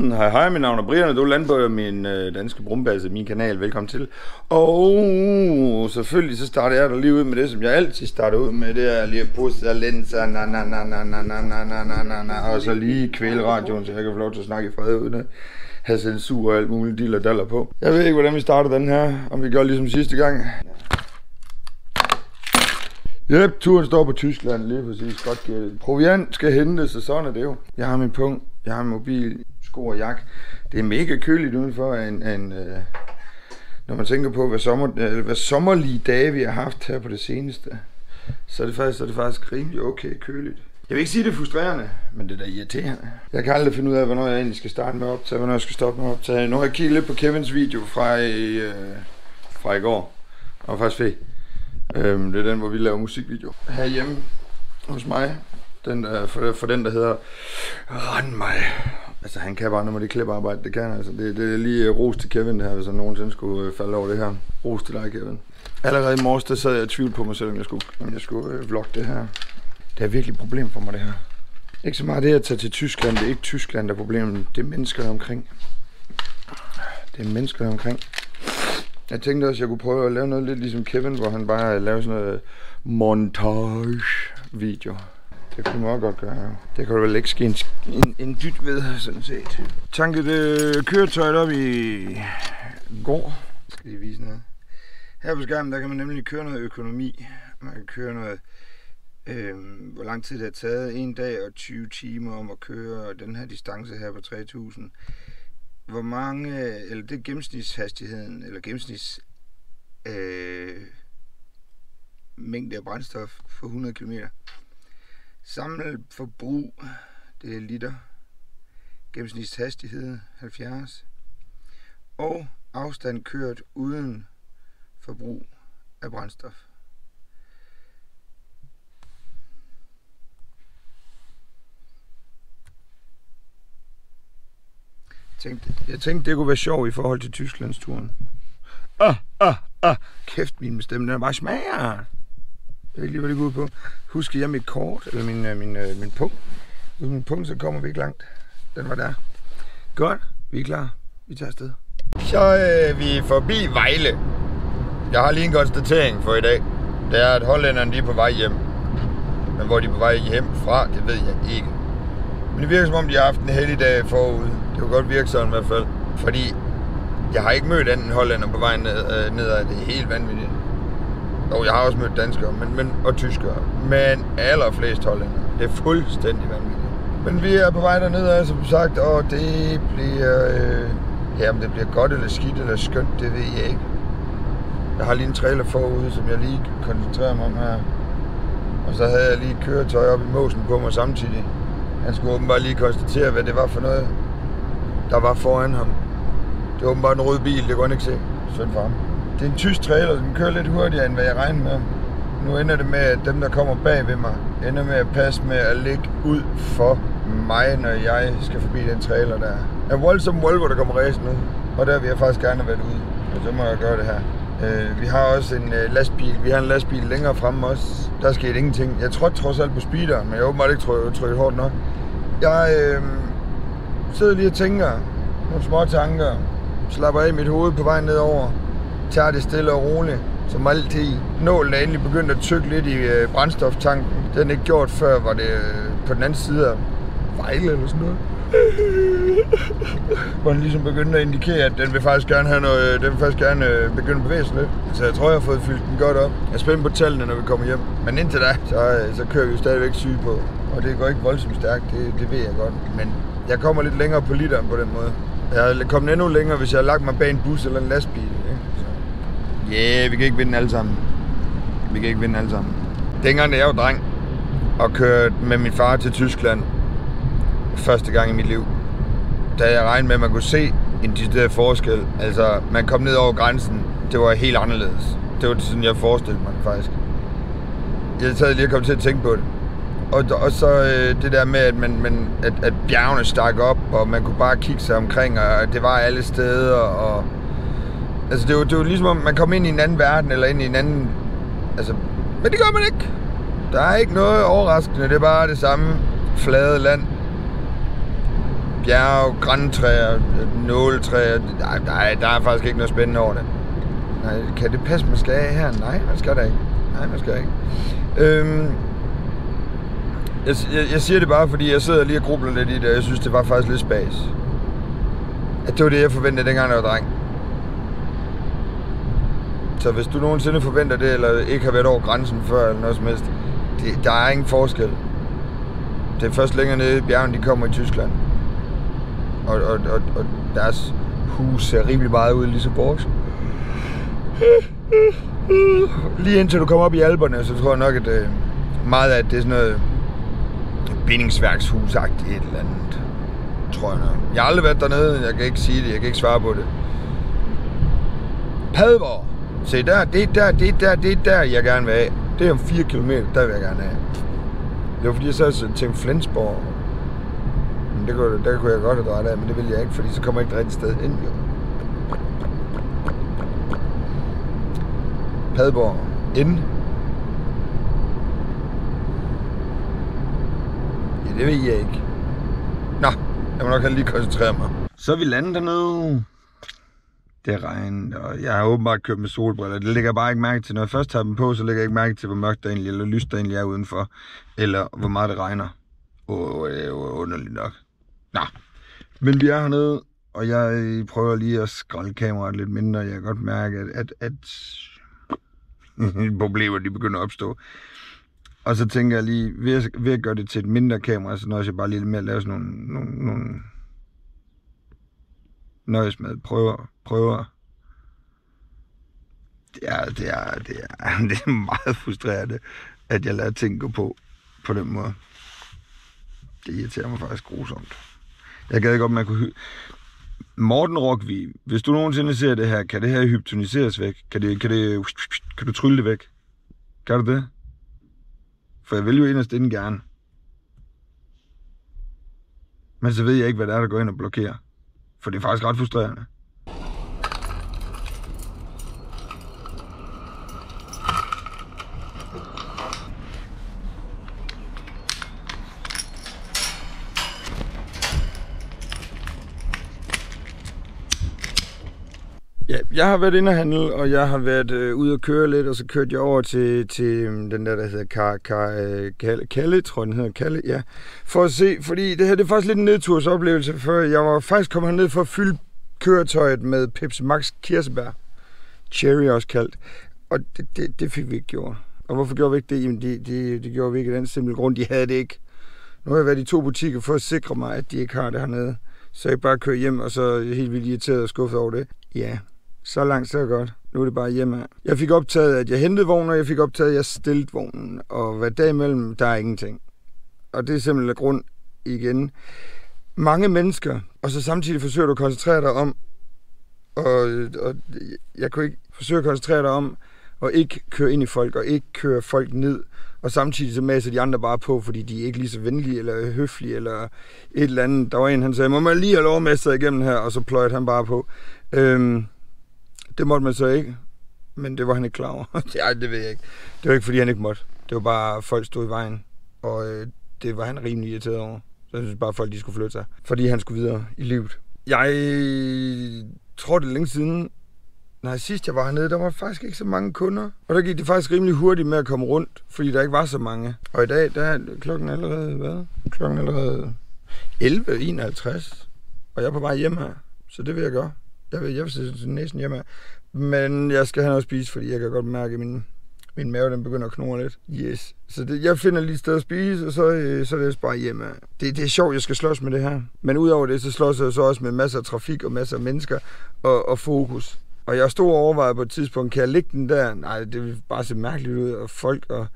Hej hej, mit navn er Brian, og du er landet på min øh, danske brumbasse, min kanal. Velkommen til. Og selvfølgelig så starter jeg da lige ud med det, som jeg altid starter ud med. Det er lige at pusse linser, na na na na na na na na na na na og så lige kvæle radioen, så jeg kan få lov til at snakke i fred uden at have censur og alt muligt dill og daller på. Jeg ved ikke, hvordan vi starter den her, om vi gør ligesom sidste gang. Yep, turen står på Tyskland, lige præcis. Godt gældet. Proviant skal hentes, og sådan er det jo. Jeg har min punkt, jeg har min mobil, sko og jak. Det er mega køligt udenfor, en, en, øh, når man tænker på, hvad, sommer, øh, hvad sommerlige dage vi har haft her på det seneste. Så er det faktisk, så er det faktisk rimelig okay køligt. Jeg vil ikke sige, det er frustrerende, men det er da irriterende. Jeg kan aldrig finde ud af, hvornår jeg egentlig skal starte med at optage, hvornår jeg skal stoppe med at optage. Nu har jeg kigget lidt på Kevins video fra i, øh, fra i går. Og faktisk fedt. Øhm, det er den, hvor vi laver musikvideo. Herhjemme hos mig. Den, der, for, for den, der hedder Rand mig. Altså, han kan bare, når man det klipperarbejde, det kan han. Altså, det, det er lige øh, ros til Kevin, det her, hvis han nogensinde skulle øh, falde over det her. Ros til dig, Kevin. Allerede i morges, der sad jeg i tvivl på mig selv, om jeg skulle, om jeg skulle øh, vlogge det her. Det er virkelig et problem for mig, det her. Ikke så meget det at tage til Tyskland. Det er ikke Tyskland, der er problemet. Det er menneskerne omkring. Det er menneskerne omkring. Jeg tænkte også, at jeg kunne prøve at lave noget lidt ligesom Kevin, hvor han bare laver sådan noget montage-video. Det kunne man også godt gøre. Det kan du vel ikke ske en, en, en dyt ved, sådan set. Tanket øh, køretøjet op i går. Skal lige vise noget. Her på skærmen, der kan man nemlig køre noget økonomi. Man kan køre noget, øh, hvor lang tid det har taget. En dag og 20 timer om at køre den her distance her på 3000 hvor mange, eller det er gennemsnitshastigheden, eller gennemsnits øh, mængde af brændstof for 100 km. Samlet forbrug, det er liter. Gennemsnitshastighed 70. Og afstand kørt uden forbrug af brændstof. tænkte, jeg tænkte, det kunne være sjovt i forhold til Tysklandsturen. Ah, ah, ah. Kæft, min stemme, den er bare smager. Jeg ved ikke lige, hvad det går ud på. Husker jeg mit kort, eller min, øh, min, min, øh, min punkt? Uden min punkt, så kommer vi ikke langt. Den var der. Godt, vi er klar. Vi tager afsted. Så øh, vi er forbi Vejle. Jeg har lige en konstatering for i dag. Det er, at hollænderne de er på vej hjem. Men hvor de er på vej hjem fra, det ved jeg ikke. Men det virker som om, de har haft en heldig dag forud. Det kunne godt virke sådan i hvert fald. Fordi jeg har ikke mødt anden hollænder på vej ned, øh, nedad. Det er helt vanvittigt. Og jeg har også mødt danskere men, men, og tyskere. Men allerflest hollænder. Det er fuldstændig vanvittigt. Men vi er på vej derned, som sagt, og det bliver... Øh, ja, om det bliver godt eller skidt eller skønt, det ved jeg ikke. Jeg har lige en trailer forude, som jeg lige koncentrerer mig om her. Og så havde jeg lige et køretøj op i måsen på mig samtidig. Han skulle åbenbart lige konstatere, hvad det var for noget, der var foran ham. Det var åbenbart en rød bil, det kunne han ikke se. Synd for ham. Det er en tysk trailer, den kører lidt hurtigere, end hvad jeg regnede med. Nu ender det med, at dem, der kommer bag ved mig, ender med at passe med at ligge ud for mig, når jeg skal forbi den trailer der. En voldsom Volvo, der kommer ræsen ud. Og der vil jeg faktisk gerne have været ude. Og så må jeg gøre det her. Øh, vi har også en øh, lastbil. Vi har en lastbil længere fremme også. Der skete ingenting. Jeg trådte trods alt på speederen, men jeg åbenbart ikke trykket hårdt nok. Jeg øh, sidder lige og tænker nogle små tanker. Slapper af i mit hoved på vej nedover. Tager det stille og roligt, som altid. Nålen er endelig begyndt at tykke lidt i øh, brændstoftanken. Den er ikke gjort før, var det øh, på den anden side af Vejle eller sådan noget. Hvor den ligesom begyndte at indikere, at den vil faktisk gerne have noget, øh, den vil faktisk gerne øh, begynde at bevæge sig lidt. Så jeg tror, jeg har fået fyldt den godt op. Jeg er spændt på tallene, når vi kommer hjem. Men indtil da, så, øh, så kører vi jo stadigvæk syge på. Og det går ikke voldsomt stærkt, det, det ved jeg godt. Men jeg kommer lidt længere på literen på den måde. Jeg er kommet endnu længere, hvis jeg har lagt mig bag en bus eller en lastbil. Ja, yeah, vi kan ikke vinde alle sammen. Vi kan ikke vinde alle sammen. Dengang jeg var dreng og kørte med min far til Tyskland, første gang i mit liv, da jeg regnede med, at man kunne se en der forskel. Altså, man kom ned over grænsen, det var helt anderledes. Det var sådan, jeg forestillede mig faktisk. Jeg sad lige og kom til at tænke på det. Og, og så øh, det der med, at, man, man, at, at bjergene stak op, og man kunne bare kigge sig omkring, og det var alle steder, og... Altså, det var, det var ligesom, om man kommer ind i en anden verden, eller ind i en anden... Altså, men det gør man ikke. Der er ikke noget overraskende, det er bare det samme flade land, bjerg, græntræer, nåletræer. Nej, der, er, der er faktisk ikke noget spændende over det. Nej, kan det passe, man skal af her? Nej, man skal da ikke. Nej, man skal ikke. Øhm, jeg, jeg, jeg siger det bare, fordi jeg sidder lige og grubler lidt i det, og jeg synes, det var faktisk lidt spas. At det var det, jeg forventede, dengang jeg var dreng. Så hvis du nogensinde forventer det, eller ikke har været over grænsen før, eller noget som helst, det, der er ingen forskel. Det er først længere nede i bjergen, de kommer i Tyskland. Og, og, og, og deres hus ser rimelig meget ud i så Lige indtil du kommer op i Alperne, så tror jeg nok, at det, meget af det er sådan noget bindingsværkshusagtigt et eller andet. Tror jeg nok. Jeg har aldrig været dernede, jeg kan ikke sige det, jeg kan ikke svare på det. Padborg. Se der, det der, det der, det der, jeg gerne vil af. Det er om 4 km, der vil jeg gerne af. Det var fordi, jeg så tænkte Flensborg. Men det kunne, der kunne jeg godt have drejet af, men det vil jeg ikke, fordi så kommer jeg ikke rigtigt sted ind, jo. Padborg. Ind. Ja, det ved jeg ikke. Nå, jeg må nok lige koncentrere mig. Så er vi landet dernede. Det er regn, og jeg har åbenbart kørt med solbriller. Det lægger jeg bare ikke mærke til. Når jeg først tager dem på, så lægger jeg ikke mærke til, hvor mørkt der egentlig, eller lyst der egentlig er udenfor. Eller hvor meget det regner. Åh, det er underligt nok. Nå, men vi er hernede, og jeg prøver lige at skrælle kameraet lidt mindre. Jeg kan godt mærke, at, at, at problemer de begynder at opstå. Og så tænker jeg lige, ved at, ved at gøre det til et mindre kamera, så når jeg bare lige med at lave sådan nogle, nogle, nogle nøjes med, prøver, prøver. Det er, det er, det er, det er meget frustrerende, at jeg lader ting gå på, på den måde. Det irriterer mig faktisk grusomt. Jeg gad godt, man kunne... Morten Rockvi, hvis du nogensinde ser det her, kan det her hypnotiseres væk? Kan, det, kan, det, kan du trylle det væk? Kan du det? For jeg vil jo inderst inden gerne. Men så ved jeg ikke, hvad det er, der går ind og blokerer. For det er faktisk ret frustrerende. Ja, jeg har været inde og handle, og jeg har været øh, ude og køre lidt, og så kørte jeg over til, til mm, den der, der hedder Kar, Kar, øh, Kalle, Kalle, tror den hedder Kalle, ja. For at se, fordi det her det er faktisk lidt en nedtursoplevelse, for jeg var faktisk kommet ned for at fylde køretøjet med Pepsi Max Kirsebær. Cherry også kaldt. Og det, det, det fik vi ikke gjort. Og hvorfor gjorde vi ikke det? Jamen, det, det, det gjorde vi ikke af den simple grund, de havde det ikke. Nu har jeg været i to butikker for at sikre mig, at de ikke har det hernede. Så jeg bare kører hjem, og så er jeg helt vildt irriteret og skuffet over det. Ja, så langt, så godt. Nu er det bare hjemme. Jeg fik optaget, at jeg hentede vognen, og jeg fik optaget, at jeg stillede vognen. Og hvad dag imellem, der er ingenting. Og det er simpelthen grund igen. Mange mennesker, og så samtidig forsøger du at koncentrere dig om, og, og jeg kunne ikke forsøge at koncentrere dig om, og ikke køre ind i folk, og ikke køre folk ned, og samtidig så maser de andre bare på, fordi de er ikke lige så venlige, eller høflige, eller et eller andet. Der var en, han sagde, må man lige have lov at igennem her, og så pløjede han bare på. Øhm, det måtte man så ikke, men det var han ikke klar over. ja, det ved jeg ikke. Det var ikke, fordi han ikke måtte. Det var bare, folk stod i vejen, og øh, det var han rimelig irriteret over. Så jeg synes bare, at folk de skulle flytte sig, fordi han skulle videre i livet. Jeg tror, det er længe siden, Nej, sidst jeg var hernede, der var faktisk ikke så mange kunder. Og der gik det faktisk rimelig hurtigt med at komme rundt, fordi der ikke var så mange. Og i dag, der er klokken allerede, hvad? Klokken allerede 11.51. Og jeg er på vej hjem her, så det vil jeg gøre. Jeg vil, jeg vil sætte næsten hjemme. Men jeg skal have noget at spise, fordi jeg kan godt mærke, at min, min mave den begynder at knurre lidt. Yes. Så det, jeg finder lige et sted at spise, og så, øh, så er det bare hjemme. Det, det er sjovt, jeg skal slås med det her. Men udover det, så slås jeg så også med masser af trafik og masser af mennesker og, og fokus. Og jeg stod og overvejede på et tidspunkt, kan jeg lægge den der? Nej, det vil bare se mærkeligt ud, og folk og...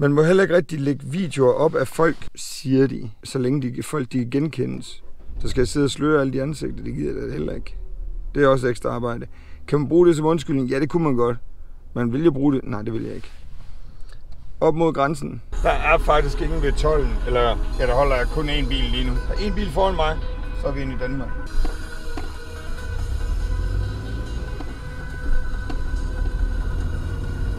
Man må heller ikke rigtig lægge videoer op af folk, siger de, så længe de, folk de genkendes. Så skal jeg sidde og sløre alle de ansigter, det gider jeg heller ikke. Det er også ekstra arbejde. Kan man bruge det som undskyldning? Ja, det kunne man godt. Man vil jo bruge det? Nej, det vil jeg ikke. Op mod grænsen. Der er faktisk ingen ved tollen, eller ja, der holder kun én bil lige nu. Der er én bil foran mig, så er vi inde i Danmark.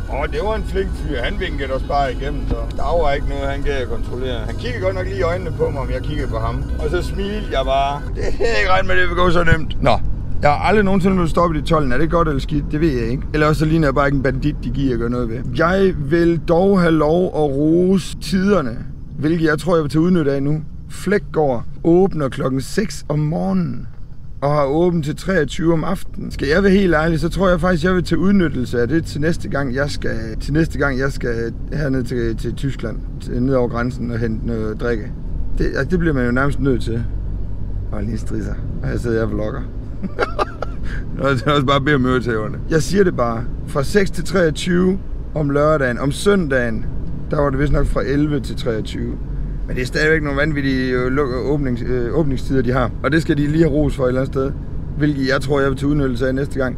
Og det var en flink fyr. Han vinkede os bare igennem, så der var ikke noget, han gav at kontrollere. Han kiggede godt nok lige i øjnene på mig, om jeg kiggede på ham. Og så smilte jeg bare. Det er ikke regnet med, at det vil gå så nemt. Nå, jeg har aldrig nogensinde blevet stoppet i tolden. Er det godt eller skidt? Det ved jeg ikke. Eller også ligner jeg bare ikke en bandit, de giver at gøre noget ved. Jeg vil dog have lov at rose tiderne, hvilket jeg tror, jeg vil tage udnytte af nu. Flækgård åbner klokken 6 om morgenen og har åbent til 23 om aftenen. Skal jeg være helt ærlig, så tror jeg faktisk, jeg vil tage udnyttelse af det til næste gang, jeg skal, til næste gang, jeg skal herned til, til Tyskland, til, ned over grænsen og hente noget drikke. Det, altså, det bliver man jo nærmest nødt til. Og lige strisser. Og jeg sidder og vlogger. Det er også bare bede om øretæverne. Jeg siger det bare. Fra 6 til 23 om lørdagen. Om søndagen, der var det vist nok fra 11 til 23. Men det er stadigvæk nogle vanvittige øh, øh, åbnings, øh, åbningstider, de har. Og det skal de lige have ros for et eller andet sted. Hvilket jeg tror, jeg vil tage udnyttelse af næste gang.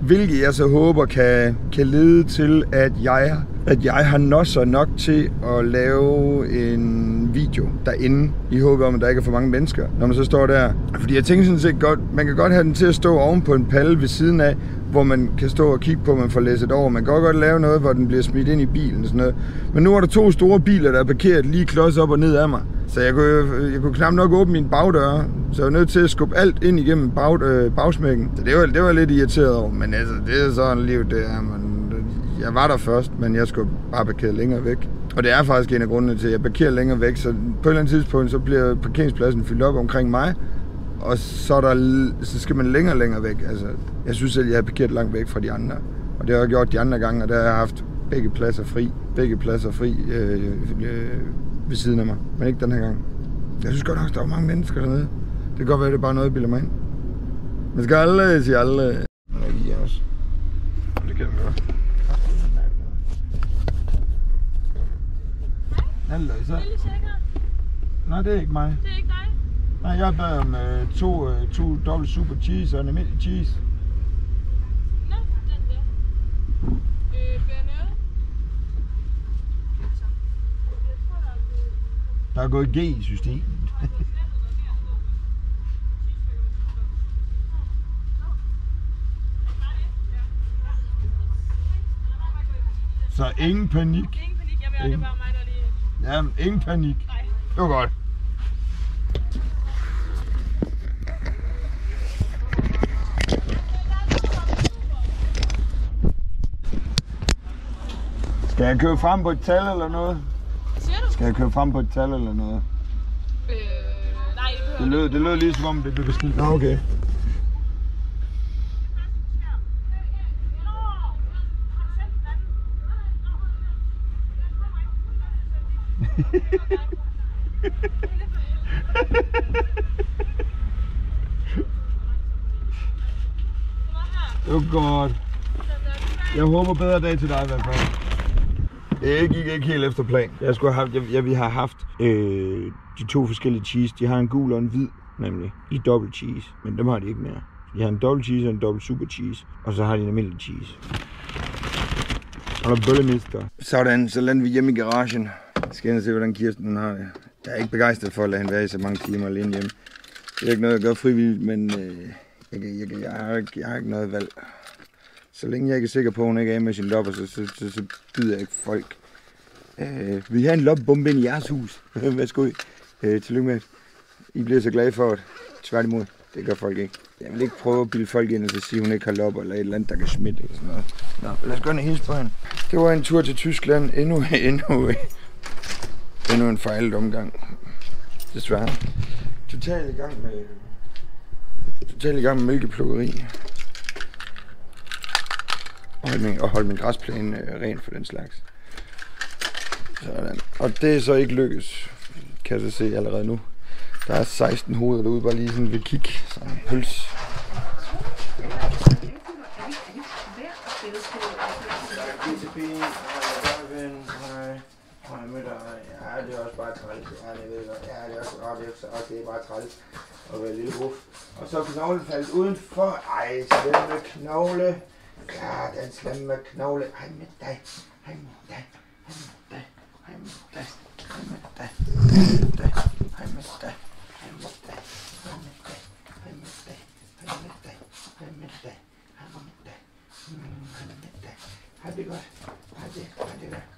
Hvilket jeg så håber kan, kan lede til, at jeg, at jeg har nosser nok til at lave en video derinde, i håb om, at der ikke er for mange mennesker, når man så står der. Fordi jeg tænker sådan set godt, man kan godt have den til at stå oven på en palle ved siden af, hvor man kan stå og kigge på, man får læsset over. Man kan godt, lave noget, hvor den bliver smidt ind i bilen og sådan noget. Men nu er der to store biler, der er parkeret lige klods op og ned af mig. Så jeg kunne, jeg kunne knap nok åbne min bagdør, så jeg var nødt til at skubbe alt ind igennem bag, øh, bagsmækken. Så det var, det var lidt irriteret over, men altså, det er sådan livet, det er. Man, jeg var der først, men jeg skulle bare parkere længere væk. Og det er faktisk en af grundene til, at jeg parkerer længere væk, så på et eller andet tidspunkt, så bliver parkeringspladsen fyldt op omkring mig, og så, er der, så skal man længere længere væk. Altså, jeg synes selv, jeg har parkeret langt væk fra de andre. Og det har jeg gjort de andre gange, og der har jeg haft begge pladser fri. Begge pladser fri øh, øh, ved siden af mig. Men ikke den her gang. Jeg synes godt nok, der var mange mennesker dernede. Det kan godt være, det er bare noget, jeg bilder mig ind. Man skal aldrig sige aldrig. Men er lige også. Det kan den godt. Hallo, så. Lille tjekker. Nej, det er ikke mig. Det er ikke dig. Nej, jeg bad om uh, to, uh, to dobbelt super cheese og en almindelig cheese. Nå, den der. Øh, bernøde. Der er gået G i systemet. Så ingen panik. Ingen panik, jeg ved, det bare mig, der. Jamen, ingen panik. Nej. Det var godt. Skal jeg købe frem på et tal eller noget? Hvad siger du? Skal jeg købe frem på et tal eller noget? Øh, nej, det behøver Det lød, det lød lige som om det blev bestilt. Nå, okay. Det var godt. Jeg håber bedre dag til dig i hvert fald. Det gik ikke helt efter plan. Jeg skulle have haft, jeg, jeg, vi har haft øh, de to forskellige cheese. De har en gul og en hvid, nemlig, i dobbelt cheese. Men dem har de ikke mere. De har en dobbelt cheese og en dobbelt super cheese. Og så har de en almindelig cheese. Og der bøllemister. Sådan, så lander vi hjemme i garagen. Skal jeg se, hvordan Kirsten hun har det. Jeg er ikke begejstret for at lade hende være i så mange timer alene hjemme. Det er ikke noget, jeg gør frivilligt, men øh, jeg, jeg, jeg, jeg, har ikke, jeg har ikke noget valg. Så længe jeg ikke er sikker på, at hun ikke er med sin lopper, så, så, så, så byder jeg ikke folk. Øh, vi har en loppebombe ind i jeres hus. Værsgo. Øh, tillykke med. I bliver så glade for det. Tværtimod. Det gør folk ikke. Jeg vil ikke prøve at bilde folk ind og så sige, at hun ikke har lopper eller et eller andet, der kan smitte eller sådan noget. Nå, lad os gøre en hilse på hende. Det var en tur til Tyskland. Endnu, endnu, endnu en fejlet omgang. Desværre. Totalt i gang med, totalt i gang med mælkeplukkeri. Og holde min, og holde min græsplæne øh, ren for den slags. Sådan. Og det er så ikke lykkes, kan jeg så se allerede nu. Der er 16 hoveder derude, bare lige sådan ved kig. Sådan en pøls. Ja, det er også bare træls. Ja, det ved jeg godt. Ja, det er så og det er, bare træls at være lille ruf. Og så er knoglen faldet udenfor. Ej, slemme knogle. Ja, den slemme knogle. Ej med dig. Ej med dig. Ej med dig. Ej med dig. Hej med dig. Hej med dig. Hej med dig. Hej med dig. Hej med dig. Hej med dig. Hej med dig. Hej med dig. Hej med dig. Mm, Hej med dig. Hej det godt.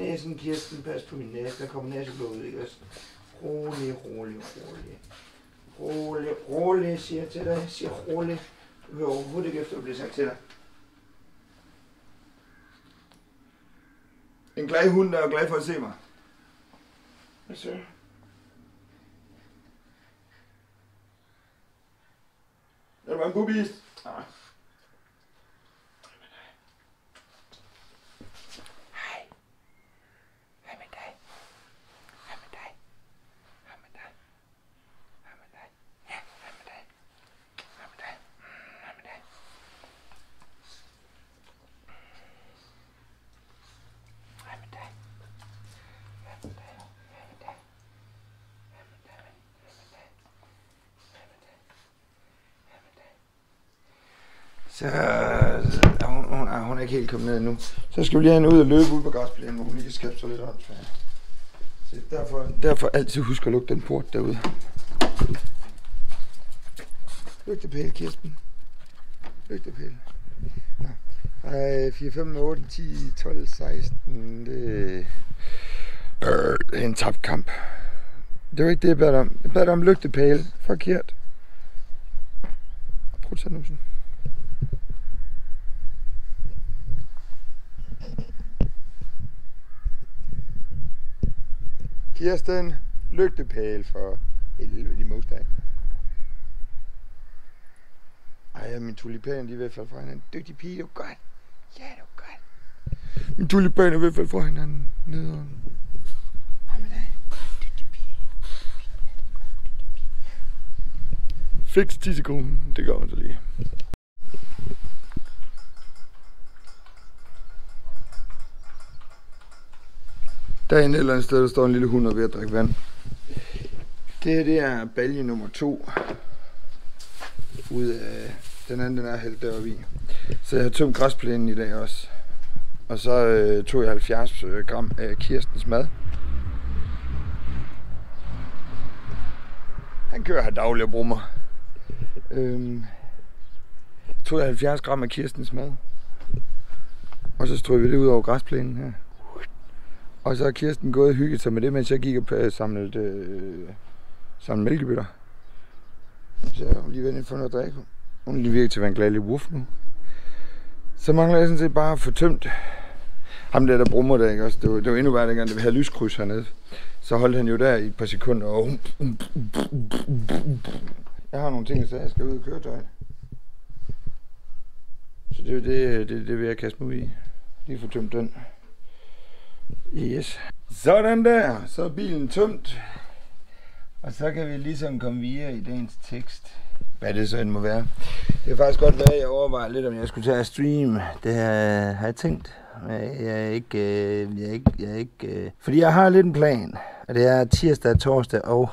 Næsen, Kirsten. Pas på min næse. Der kommer næseblod ud, ikke også? Rolig, rolig, rolig. Rolig, rolig, siger jeg til dig. Siger rolig. Du hører overhovedet ikke efter, at blive sagt til dig. En glad hund, der er glad for at se mig. Hvad så? Er du en bubis? Ah. Så øh, hun, hun, hun er ikke helt kommet ned endnu. Så skal vi lige have hende ud og løbe ud på græsplænen, hvor hun lige kan skabe sig lidt åndssvagt. Så derfor, derfor altid husk at lukke den port derude. Lygtepæl, Kirsten. Lygtepæl. Ja. Ej, 4, 5, 8, 10, 12, 16. Det, øh, det er en tabt kamp. Det var ikke det, jeg bad om. Jeg bad om lygtepæle. Forkert. Prøv at tage Kirsten, lygtepæl for helvede de most af. Ej, min tulipan, de er ved at falde fra hinanden. Dygtig pige, det var godt. Ja, det var godt. Min tulipan er ved at falde fra hinanden. Nederen. Pige. Fix 10 sekunder. Det gør man så lige. Derinde et eller andet sted, der står en lille hund og ved at drikke vand. Det her, det er balje nummer to. Ud af den anden, den er hældt deroppe i. Så jeg har tømt græsplænen i dag også. Og så øh, tog jeg 70 øh, gram af Kirstens mad. Han kører her daglig og brummer. Øhm, tog jeg 70 gram af Kirstens mad. Og så strøg vi det ud over græsplænen her. Og så har Kirsten gået og hygget sig med det, mens jeg gik og samlede, øh, samlede mælkebøtter. Så jeg lige været inde for noget at drikke. Hun er lige virkelig til at være en glad lille wuff nu. Så mangler jeg sådan set bare at få tømt ham der, der brummer der, ikke også? Det var, det var endnu værre, dengang vi havde lyskryds hernede. Så holdt han jo der i et par sekunder, og jeg har nogle ting, så jeg skal ud og køre tøj. Så det er det, øh, det, det vil jeg kaste mig ud i. Lige få tømt den. Yes. Sådan der, så er bilen tømt. Og så kan vi ligesom komme videre i dagens tekst. Hvad det så end må være. Det er faktisk godt være, at jeg overvejer lidt, om jeg skulle tage at stream. Det har, har jeg tænkt. Øh, jeg er ikke, jeg er ikke, jeg er ikke, fordi jeg har lidt en plan. Og det er tirsdag, torsdag og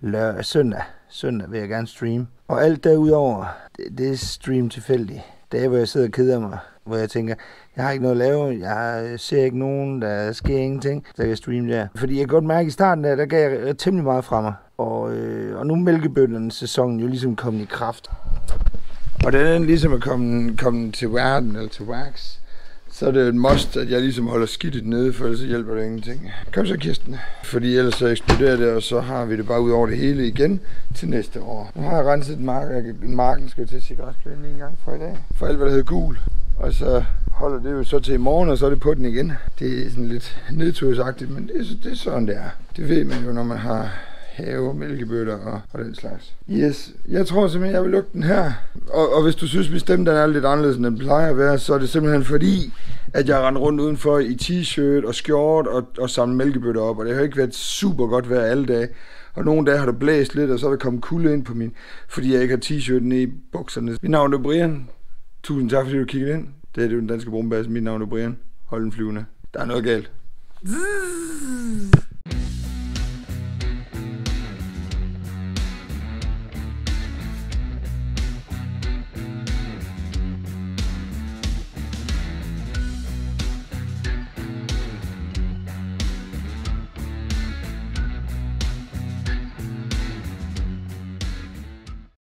lørdag, søndag. Søndag vil jeg gerne streame. Og alt derudover, det, det er stream tilfældigt. Dage, hvor jeg sidder og keder mig. Hvor jeg tænker, jeg har ikke noget at lave. Jeg ser ikke nogen. Der sker ingenting. Så kan jeg streame der. Fordi jeg kan godt mærke, at i starten der, der gav jeg øh, temmelig meget fra mig. Og, øh, og nu er sæsonen sæson jo ligesom kommet i kraft. Og den er ligesom er kommet, kommet til verden, eller til wax. Så er det et must, at jeg ligesom holder skidtet nede, for ellers så hjælper det ingenting. Kom så, Kirsten. Fordi ellers så eksploderer det, og så har vi det bare ud over det hele igen til næste år. Nu har jeg renset marken, marken skal jeg til cigaretplænen en gang for i dag. For alt, hvad der hedder gul. Og så holder det jo så til i morgen, og så er det på den igen. Det er sådan lidt nedtursagtigt, men det er, det er sådan, det er. Det ved man jo, når man har have, mælkebøtter og, og den slags. Yes, jeg tror simpelthen, jeg vil lukke den her. Og, og hvis du synes, min stemme den er lidt anderledes, end den plejer at være, så er det simpelthen fordi, at jeg rendte rundt udenfor i t-shirt og skjort og, og samlet mælkebøtter op. Og det har ikke været super godt vejr alle dage. Og nogle dage har det blæst lidt, og så er der kommet kulde ind på min, fordi jeg ikke har t-shirten i bukserne. Mit navn er Brian. Tusind tak, fordi du kiggede ind. Det er det den danske brumbasse. Mit navn er Brian. Hold den flyvende. Der er noget galt. Zzz.